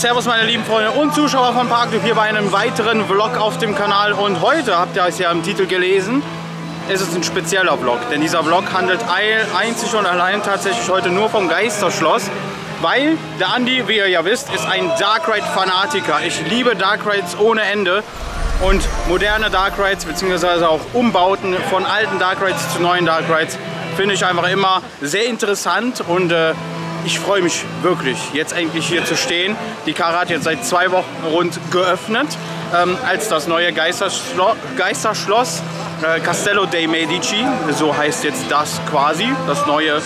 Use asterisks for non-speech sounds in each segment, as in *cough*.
servus meine lieben Freunde und Zuschauer von Parkloop hier bei einem weiteren Vlog auf dem Kanal und heute, habt ihr es ja im Titel gelesen, ist es ein spezieller Vlog, denn dieser Vlog handelt einzig und allein tatsächlich heute nur vom Geisterschloss, weil der Andi, wie ihr ja wisst, ist ein Dark Ride Fanatiker. Ich liebe Dark Rides ohne Ende und moderne Dark Rides beziehungsweise auch Umbauten von alten Dark Rides zu neuen Dark Rides finde ich einfach immer sehr interessant und äh, ich freue mich wirklich, jetzt endlich hier zu stehen. Die Karre hat jetzt seit zwei Wochen rund geöffnet, ähm, als das neue Geisterschlo Geisterschloss äh, Castello dei Medici, so heißt jetzt das quasi, das neue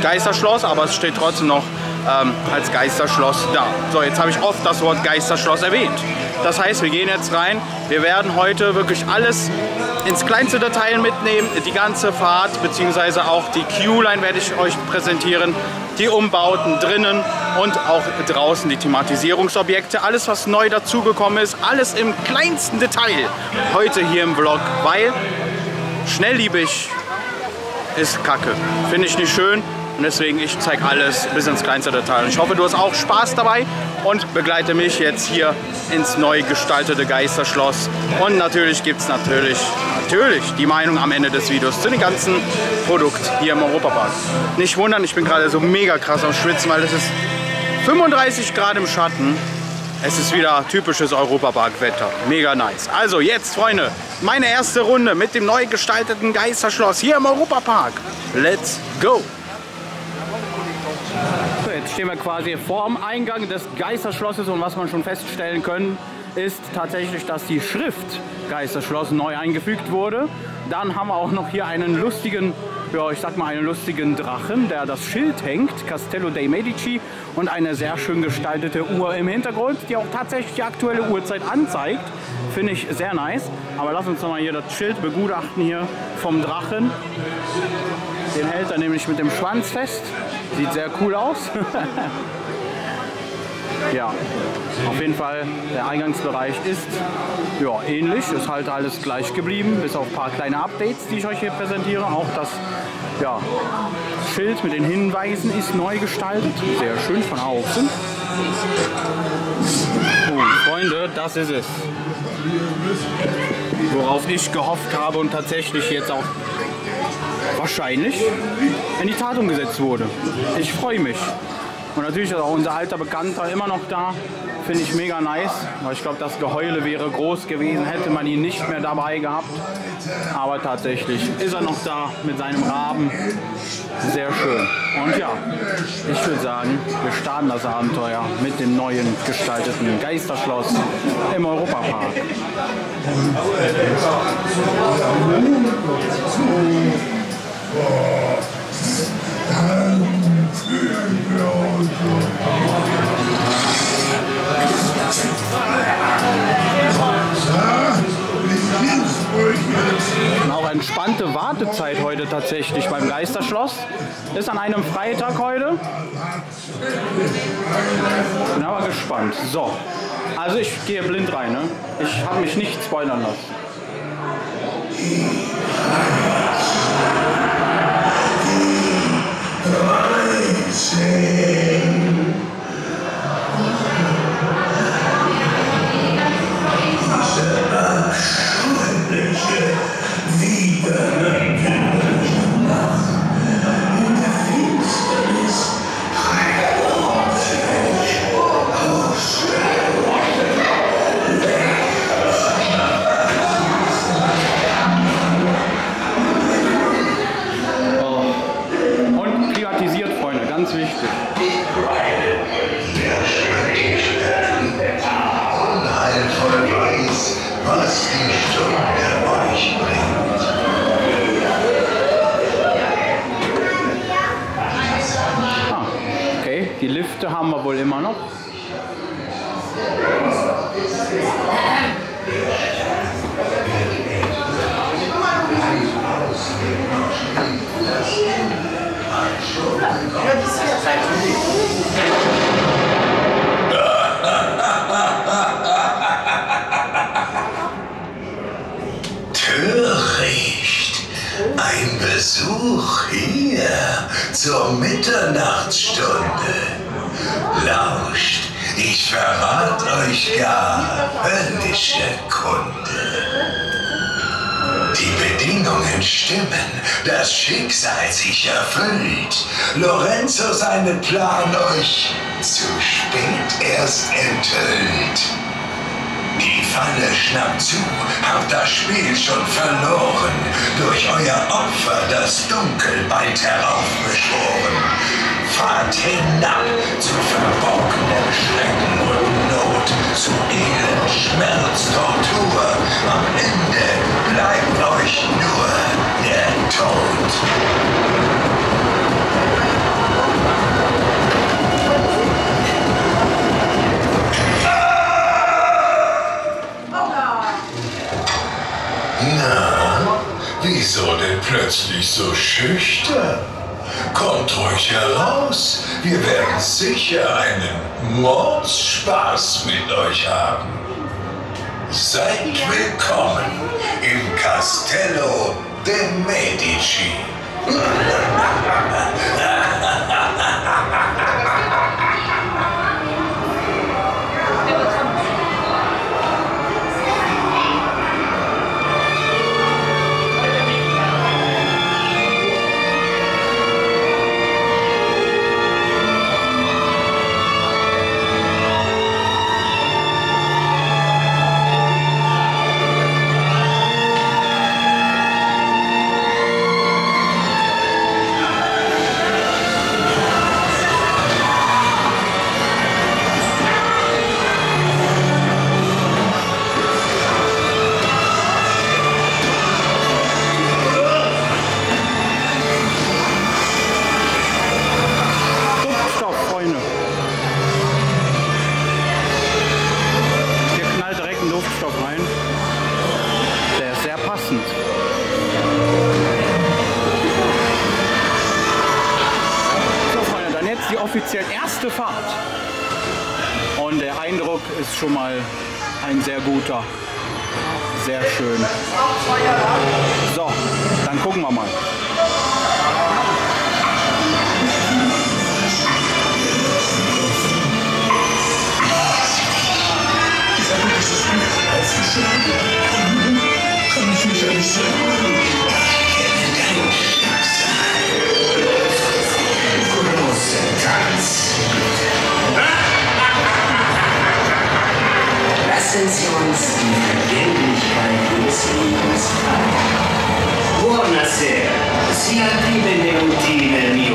Geisterschloss, aber es steht trotzdem noch ähm, als Geisterschloss da. So, jetzt habe ich oft das Wort Geisterschloss erwähnt. Das heißt, wir gehen jetzt rein. Wir werden heute wirklich alles ins kleinste Detail mitnehmen. Die ganze Fahrt bzw. auch die Q-Line werde ich euch präsentieren. Die Umbauten drinnen und auch draußen die Thematisierungsobjekte. Alles, was neu dazugekommen ist, alles im kleinsten Detail heute hier im Vlog, weil schnellliebig ist Kacke. Finde ich nicht schön. Und deswegen, ich zeige alles bis ins kleinste Detail. Ich hoffe, du hast auch Spaß dabei und begleite mich jetzt hier ins neu gestaltete Geisterschloss. Und natürlich gibt es natürlich, natürlich die Meinung am Ende des Videos zu dem ganzen Produkt hier im Europapark. Nicht wundern, ich bin gerade so mega krass am Schwitzen, weil es ist 35 Grad im Schatten. Es ist wieder typisches Europapark-Wetter. Mega nice. Also jetzt, Freunde, meine erste Runde mit dem neu gestalteten Geisterschloss hier im Europapark. Let's go! Jetzt stehen wir quasi vor dem Eingang des Geisterschlosses und was man schon feststellen können, ist tatsächlich, dass die Schrift Geisterschloss neu eingefügt wurde. Dann haben wir auch noch hier einen lustigen, ja ich sag mal einen lustigen Drachen, der das Schild hängt, Castello dei Medici und eine sehr schön gestaltete Uhr im Hintergrund, die auch tatsächlich die aktuelle Uhrzeit anzeigt. Finde ich sehr nice. Aber lass uns nochmal hier das Schild begutachten hier vom Drachen. Den hält er nämlich mit dem Schwanz fest. Sieht sehr cool aus. *laughs* ja, auf jeden Fall, der Eingangsbereich ist ja, ähnlich, ist halt alles gleich geblieben, bis auf ein paar kleine Updates, die ich euch hier präsentiere. Auch das ja, Schild mit den Hinweisen ist neu gestaltet, sehr schön von außen. Oh, Freunde, das ist es. Worauf ich gehofft habe und tatsächlich jetzt auch wahrscheinlich in die Tat umgesetzt wurde. Ich freue mich. Und natürlich ist auch unser alter Bekannter immer noch da. Finde ich mega nice, weil ich glaube, das Geheule wäre groß gewesen, hätte man ihn nicht mehr dabei gehabt. Aber tatsächlich ist er noch da mit seinem Raben. Sehr schön. Und ja, ich würde sagen, wir starten das Abenteuer mit dem neuen gestalteten Geisterschloss im Europapark. Auch entspannte Wartezeit heute tatsächlich beim Geisterschloss. Ist an einem Freitag heute. Bin aber gespannt. So, also ich gehe blind rein. Ne? Ich habe mich nicht spoilern lassen. Haben das Schicksal sich erfüllt. Lorenzo seinen Plan euch zu spät erst enthüllt. Die Falle schnappt zu, habt das Spiel schon verloren. Durch euer Opfer das Dunkel bald heraufbeschworen. Fahrt hinab zu verborgenem Schrecken und Not, zu Elend, Schmerz, Tortur. Am Ende bleibt euch nur der. Na, wieso denn plötzlich so schüchtern? Kommt ruhig heraus, wir werden sicher einen Mordspaß mit euch haben. Seid willkommen im Castello de Medici.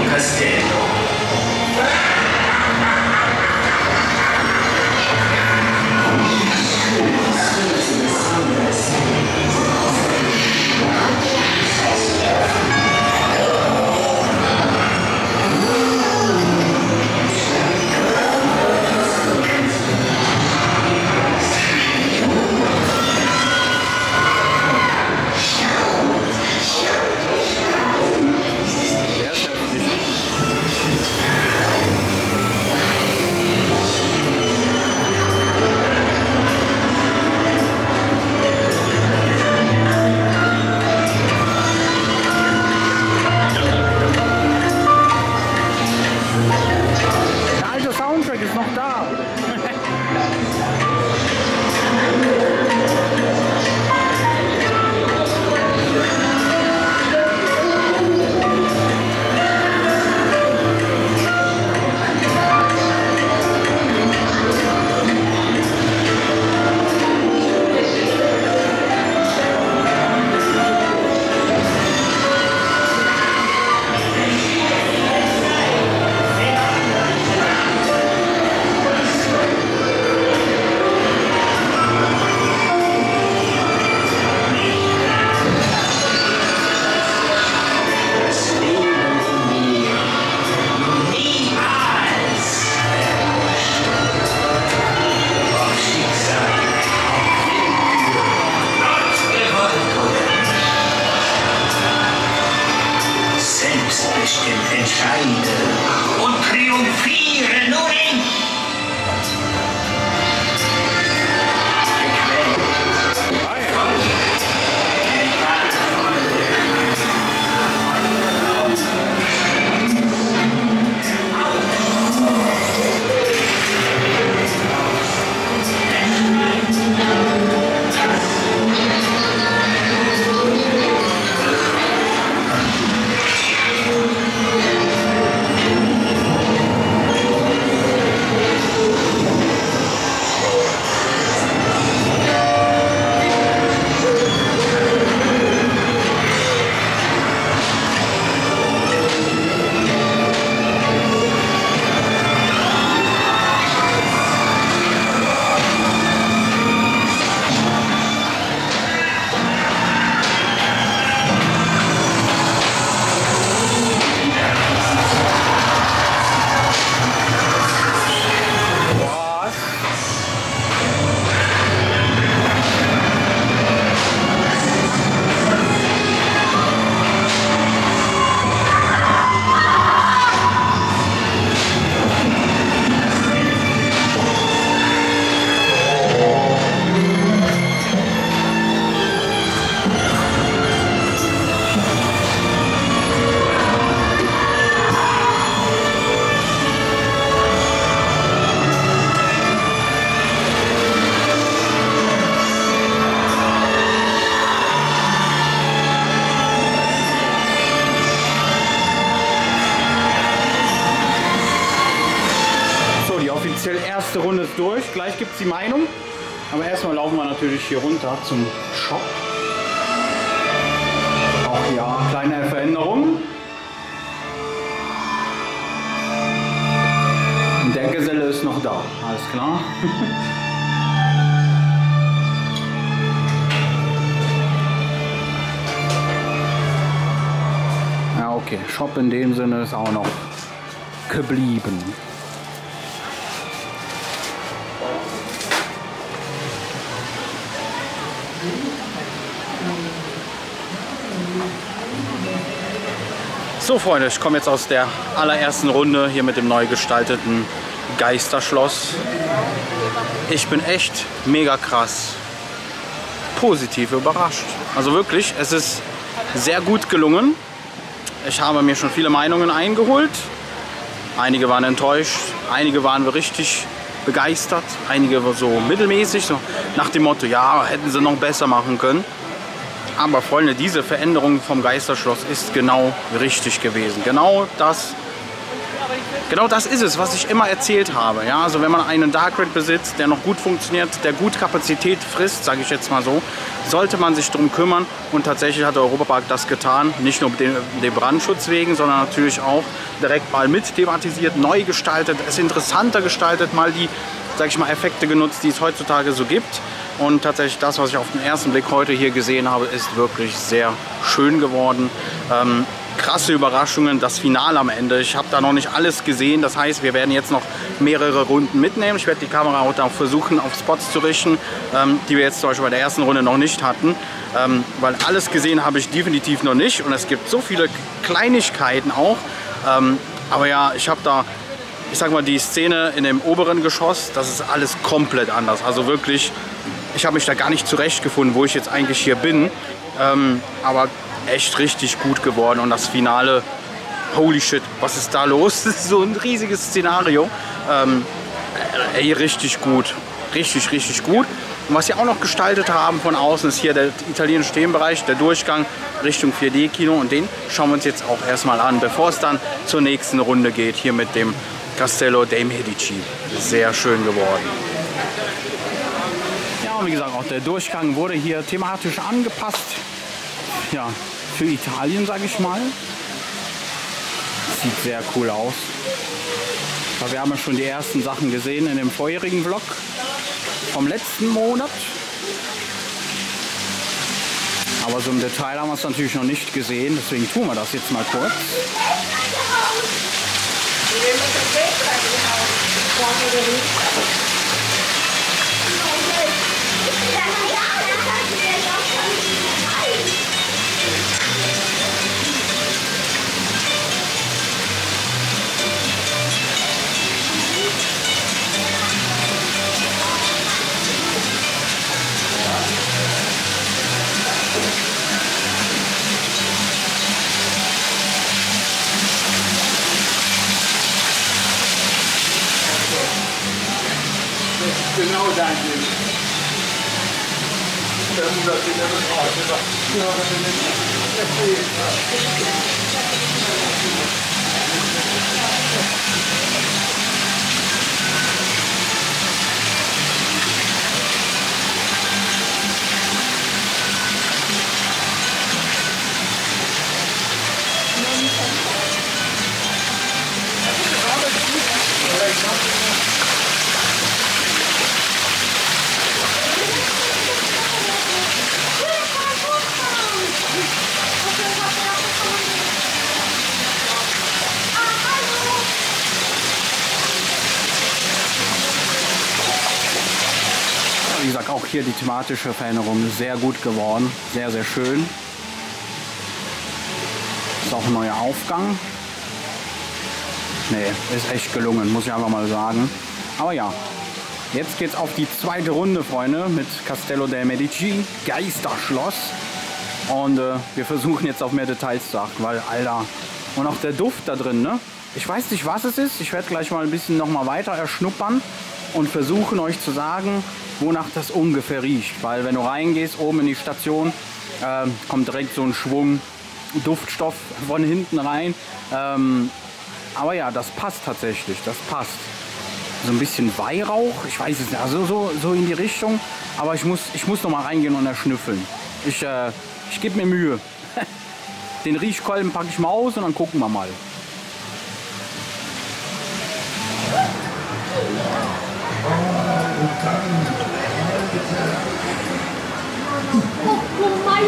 Brasil. Die Meinung. Aber erstmal laufen wir natürlich hier runter zum Shop. Auch ja, kleine Veränderung. Und der Geselle ist noch da. Alles klar. *laughs* ja, okay. Shop in dem Sinne ist auch noch geblieben. So Freunde, ich komme jetzt aus der allerersten Runde hier mit dem neu gestalteten Geisterschloss. Ich bin echt mega krass positiv überrascht. Also wirklich, es ist sehr gut gelungen. Ich habe mir schon viele Meinungen eingeholt. Einige waren enttäuscht, einige waren richtig begeistert, einige so mittelmäßig, so nach dem Motto, ja, hätten sie noch besser machen können. Aber Freunde, diese Veränderung vom Geisterschloss ist genau richtig gewesen. Genau das, genau das ist es, was ich immer erzählt habe. Ja, also wenn man einen Dark Red besitzt, der noch gut funktioniert, der gut Kapazität frisst, sage ich jetzt mal so, sollte man sich darum kümmern. Und tatsächlich hat der Europapark das getan. Nicht nur den, den Brandschutz wegen, sondern natürlich auch direkt mal mit thematisiert, neu gestaltet, es interessanter gestaltet, mal die sag ich mal, Effekte genutzt, die es heutzutage so gibt. Und tatsächlich das, was ich auf den ersten Blick heute hier gesehen habe, ist wirklich sehr schön geworden. Ähm, krasse Überraschungen, das Finale am Ende. Ich habe da noch nicht alles gesehen. Das heißt, wir werden jetzt noch mehrere Runden mitnehmen. Ich werde die Kamera auch da versuchen, auf Spots zu richten, ähm, die wir jetzt zum Beispiel bei der ersten Runde noch nicht hatten. Ähm, weil alles gesehen habe ich definitiv noch nicht. Und es gibt so viele Kleinigkeiten auch. Ähm, aber ja, ich habe da ich sag mal, die Szene in dem oberen Geschoss, das ist alles komplett anders. Also wirklich, ich habe mich da gar nicht zurechtgefunden, wo ich jetzt eigentlich hier bin. Ähm, aber echt richtig gut geworden. Und das Finale, holy shit, was ist da los? Das *laughs* ist so ein riesiges Szenario. Ähm, ey, richtig gut. Richtig, richtig gut. Und was sie auch noch gestaltet haben von außen, ist hier der italienische Themenbereich, der Durchgang Richtung 4D-Kino. Und den schauen wir uns jetzt auch erstmal an, bevor es dann zur nächsten Runde geht, hier mit dem Castello dei Medici. Sehr schön geworden. Und wie gesagt, auch der Durchgang wurde hier thematisch angepasst. Ja, für Italien, sage ich mal. Sieht sehr cool aus. Aber wir haben ja schon die ersten Sachen gesehen in dem vorherigen Vlog vom letzten Monat. Aber so im Detail haben wir es natürlich noch nicht gesehen, deswegen tun wir das jetzt mal kurz. Der sagt, die thematische Veränderung ist sehr gut geworden. Sehr, sehr schön. Ist auch ein neuer Aufgang. Nee, ist echt gelungen, muss ich einfach mal sagen. Aber ja, jetzt geht's auf die zweite Runde, Freunde, mit Castello del Medici, Geisterschloss. Und äh, wir versuchen jetzt auf mehr Details zu achten, weil, Alter, und auch der Duft da drin, ne? Ich weiß nicht, was es ist. Ich werde gleich mal ein bisschen noch mal weiter erschnuppern und versuchen euch zu sagen, wonach das ungefähr riecht. Weil wenn du reingehst, oben in die Station, äh, kommt direkt so ein Schwung Duftstoff von hinten rein. Ähm, aber ja, das passt tatsächlich, das passt. so ein bisschen Weihrauch. Ich weiß es nicht, also so, so in die Richtung. Aber ich muss, ich muss noch mal reingehen und erschnüffeln. Ich, äh, ich gebe mir Mühe. Den Riechkolben packe ich mal aus und dann gucken wir mal. Oh, Oh, my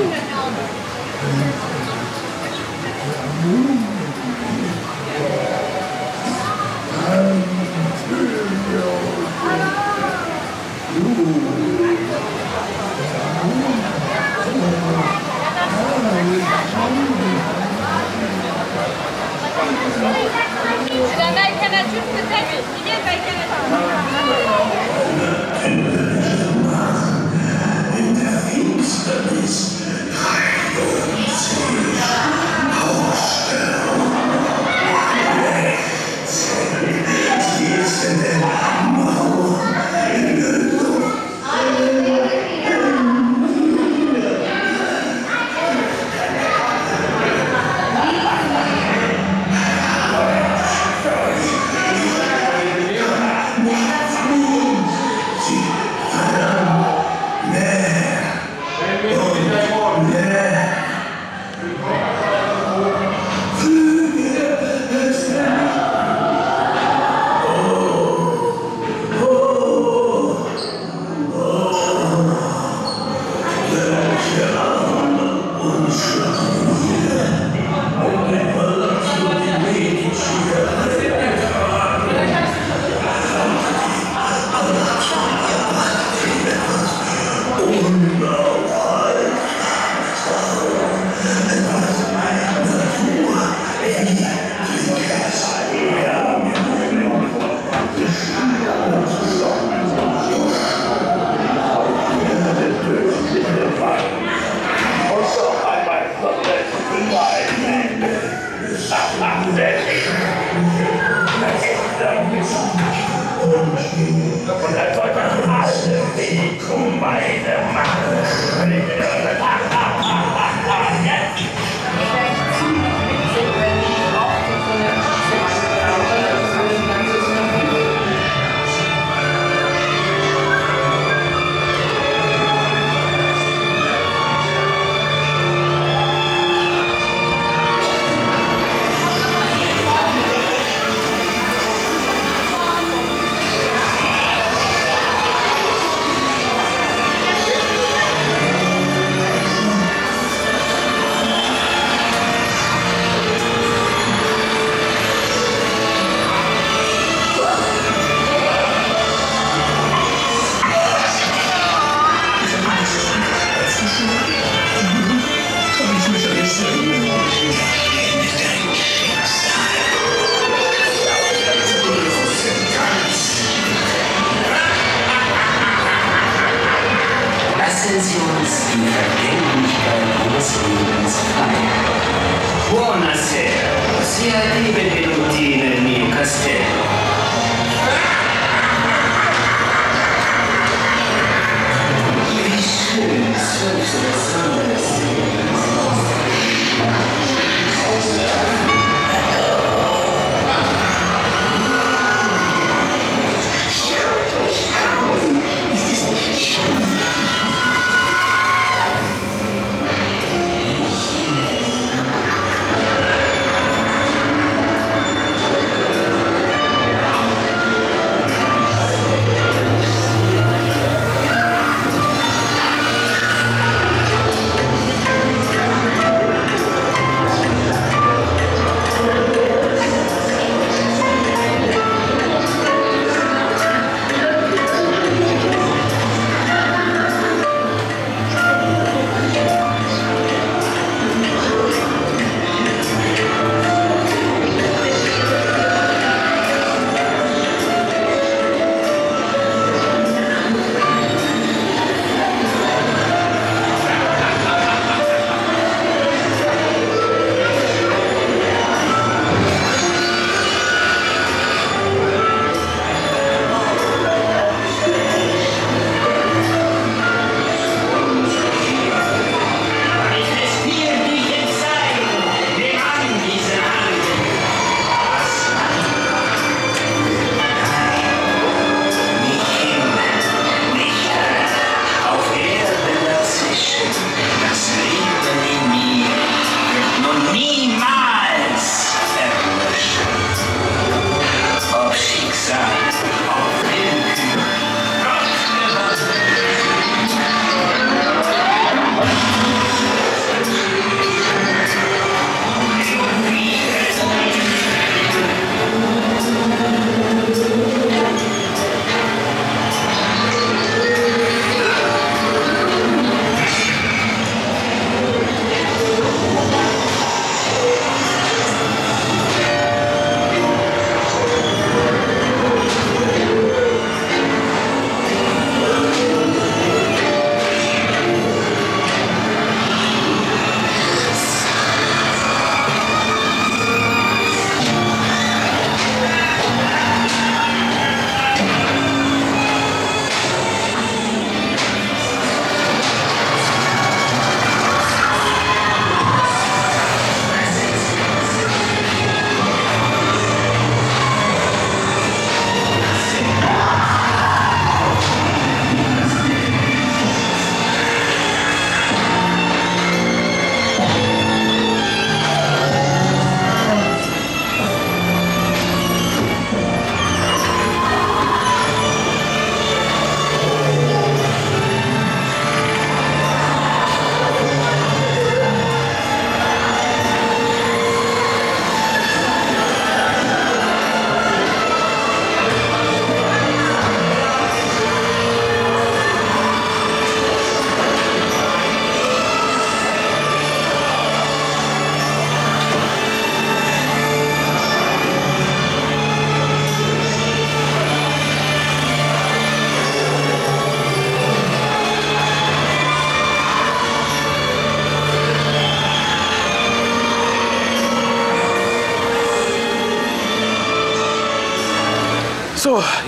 God.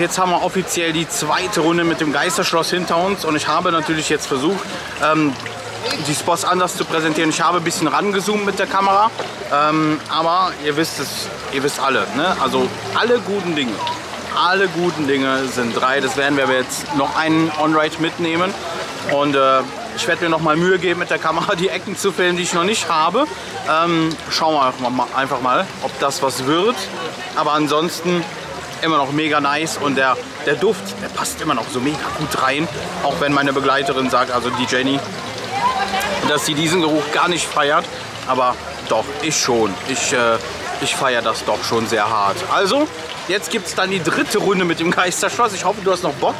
Jetzt haben wir offiziell die zweite Runde mit dem Geisterschloss hinter uns und ich habe natürlich jetzt versucht, ähm, die Spots anders zu präsentieren. Ich habe ein bisschen rangezoomt mit der Kamera, ähm, aber ihr wisst es, ihr wisst alle, ne? also alle guten Dinge, alle guten Dinge sind drei. Das werden wir jetzt noch einen On-Ride mitnehmen und äh, ich werde mir noch mal Mühe geben mit der Kamera, die Ecken zu filmen, die ich noch nicht habe. Ähm, schauen wir einfach mal, einfach mal, ob das was wird. Aber ansonsten immer noch mega nice und der, der Duft, der passt immer noch so mega gut rein. Auch wenn meine Begleiterin sagt, also die Jenny, dass sie diesen Geruch gar nicht feiert. Aber doch, ich schon. Ich, äh, ich feiere das doch schon sehr hart. Also, jetzt gibt es dann die dritte Runde mit dem Geisterschloss. Ich hoffe, du hast noch Bock.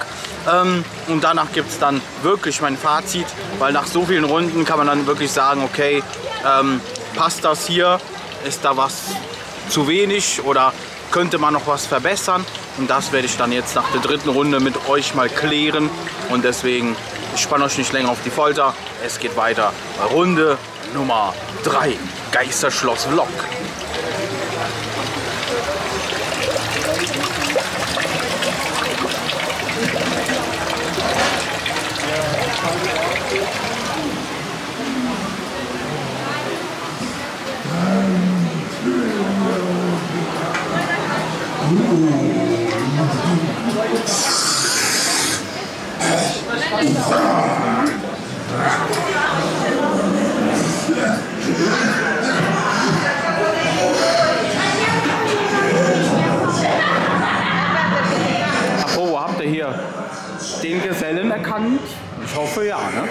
Ähm, und danach gibt es dann wirklich mein Fazit, weil nach so vielen Runden kann man dann wirklich sagen, okay, ähm, passt das hier? Ist da was zu wenig oder könnte man noch was verbessern? Und das werde ich dann jetzt nach der dritten Runde mit euch mal klären. Und deswegen, ich spanne euch nicht länger auf die Folter. Es geht weiter Runde Nummer 3, Geisterschloss Vlog. Erkannt? Ich hoffe ja, ne?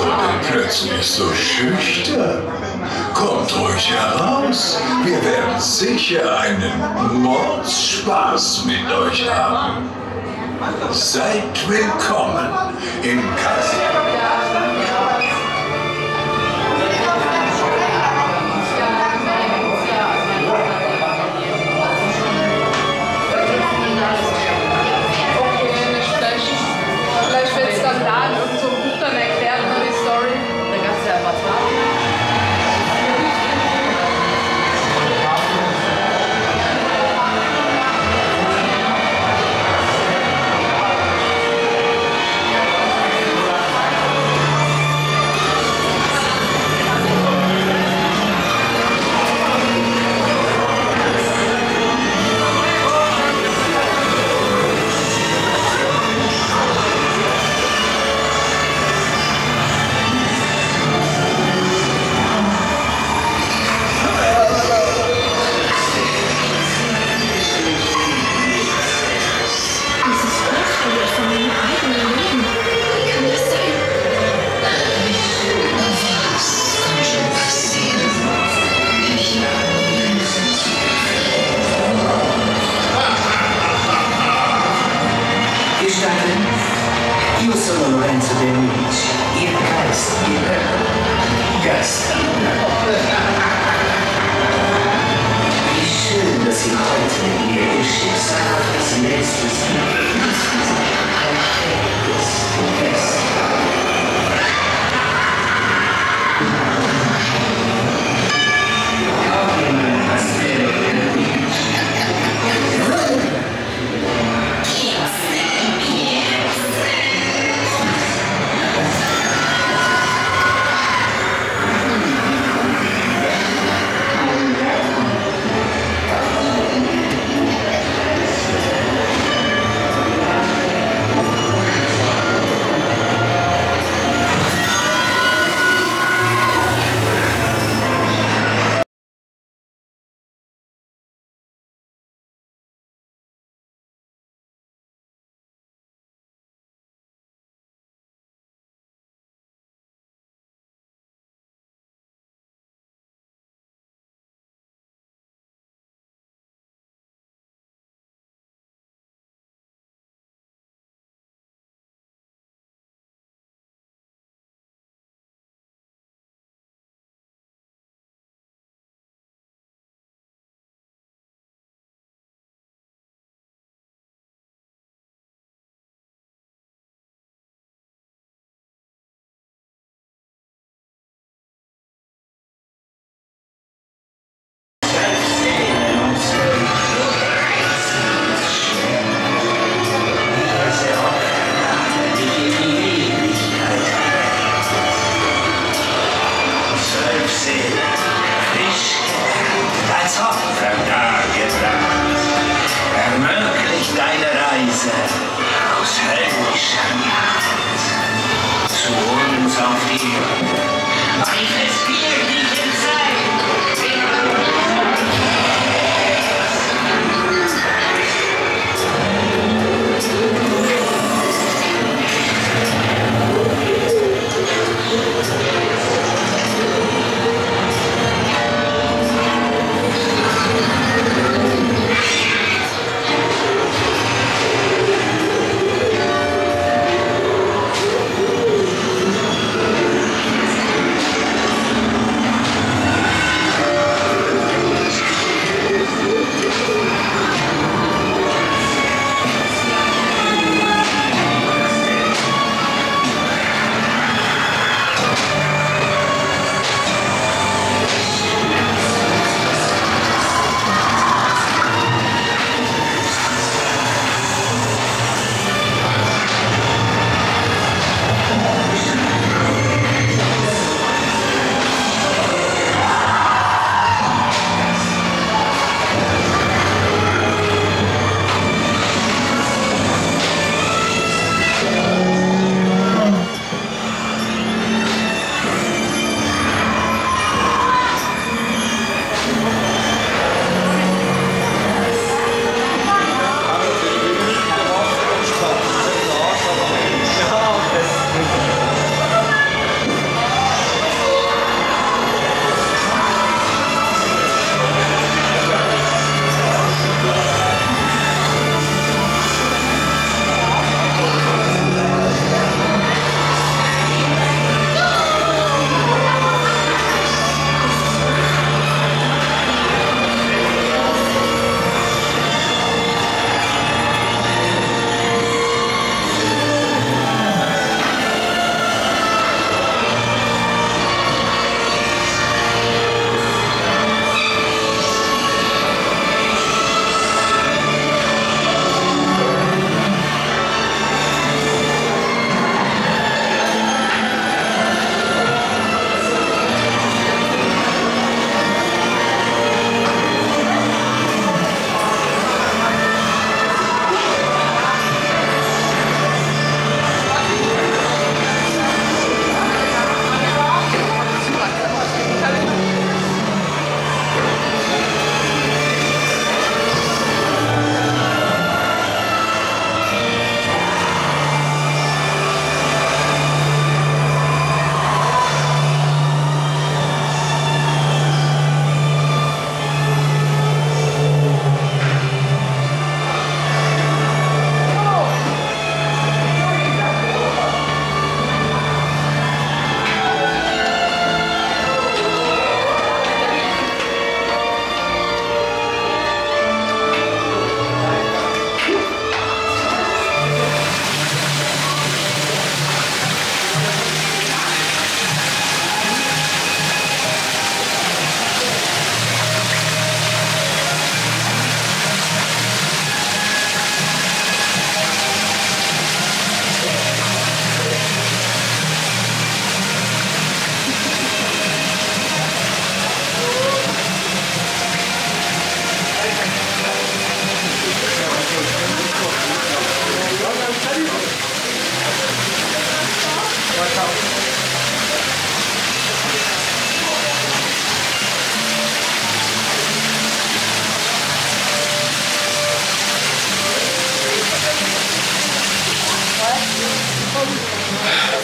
Denn plötzlich so schüchtern? Kommt ruhig heraus. Wir werden sicher einen Mordspaß mit euch haben. Seid willkommen im Casino.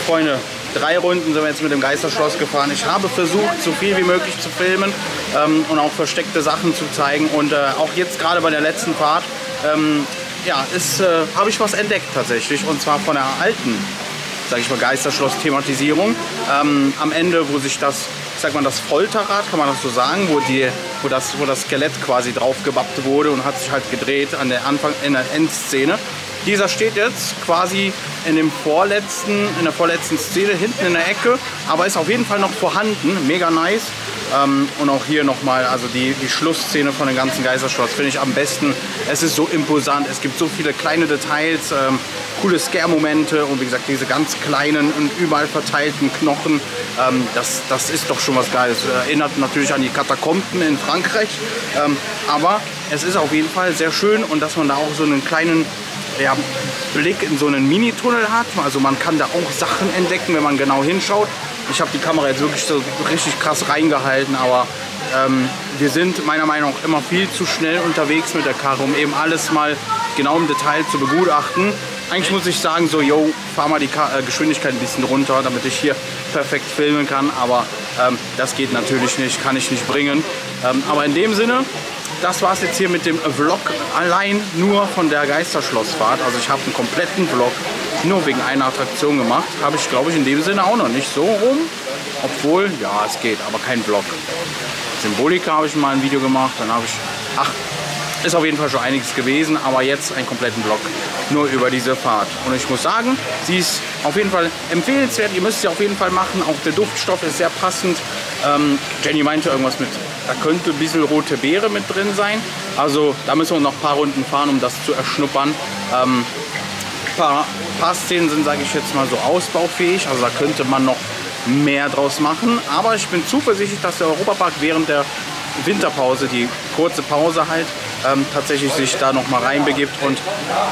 Freunde, drei Runden sind wir jetzt mit dem Geisterschloss gefahren. Ich habe versucht, so viel wie möglich zu filmen ähm, und auch versteckte Sachen zu zeigen. Und äh, auch jetzt gerade bei der letzten Fahrt, ähm, ja, äh, habe ich was entdeckt tatsächlich. Und zwar von der alten, sage ich mal, Geisterschloss-Thematisierung. Ähm, am Ende, wo sich das, ich sag mal, das Folterrad, kann man das so sagen, wo, die, wo, das, wo das Skelett quasi drauf gebappt wurde und hat sich halt gedreht an der Anfang, in der Endszene. Dieser steht jetzt quasi in, dem vorletzten, in der vorletzten Szene hinten in der Ecke, aber ist auf jeden Fall noch vorhanden. Mega nice. Ähm, und auch hier nochmal, also die, die Schlussszene von dem ganzen Geisterschloss finde ich am besten. Es ist so imposant, es gibt so viele kleine Details, ähm, coole Scare-Momente und wie gesagt, diese ganz kleinen und überall verteilten Knochen. Ähm, das, das ist doch schon was Geiles. Erinnert natürlich an die Katakomben in Frankreich, ähm, aber es ist auf jeden Fall sehr schön und dass man da auch so einen kleinen ja, Blick in so einen Mini-Tunnel hat. Also man kann da auch Sachen entdecken, wenn man genau hinschaut. Ich habe die Kamera jetzt wirklich so richtig krass reingehalten, aber ähm, wir sind meiner Meinung nach immer viel zu schnell unterwegs mit der Karre, um eben alles mal genau im Detail zu begutachten. Eigentlich muss ich sagen, so, yo, fahr mal die Ka äh, Geschwindigkeit ein bisschen runter, damit ich hier perfekt filmen kann. Aber ähm, das geht natürlich nicht, kann ich nicht bringen. Ähm, aber in dem Sinne, das war es jetzt hier mit dem Vlog allein nur von der Geisterschlossfahrt. Also ich habe einen kompletten Vlog nur wegen einer Attraktion gemacht. Habe ich glaube ich in dem Sinne auch noch nicht so rum. Obwohl, ja es geht, aber kein Vlog. Symbolika habe ich mal ein Video gemacht. Dann habe ich, ach, ist auf jeden Fall schon einiges gewesen, aber jetzt einen kompletten Vlog nur über diese Fahrt. Und ich muss sagen, sie ist auf jeden Fall empfehlenswert. Ihr müsst sie auf jeden Fall machen. Auch der Duftstoff ist sehr passend. Ähm, Jenny meinte irgendwas mit, da könnte ein bisschen rote Beere mit drin sein. Also da müssen wir noch ein paar Runden fahren, um das zu erschnuppern. Ähm, paar, paar Szenen sind, sage ich jetzt mal, so ausbaufähig. Also da könnte man noch mehr draus machen. Aber ich bin zuversichtlich, dass der Europapark während der Winterpause, die kurze Pause halt, ähm, tatsächlich sich da noch mal reinbegibt und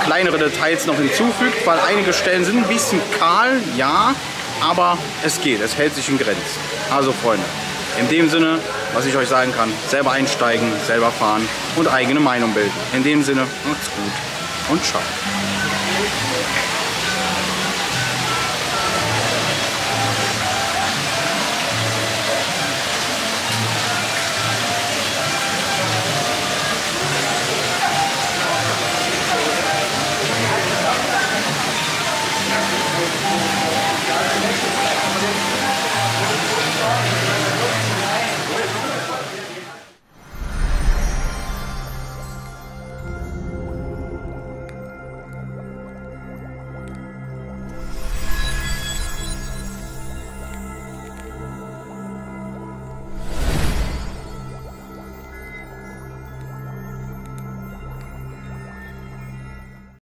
kleinere Details noch hinzufügt, weil einige Stellen sind ein bisschen kahl, ja, aber es geht, es hält sich in Grenzen. Also Freunde, in dem Sinne, was ich euch sagen kann, selber einsteigen, selber fahren und eigene Meinung bilden. In dem Sinne, macht's gut und ciao.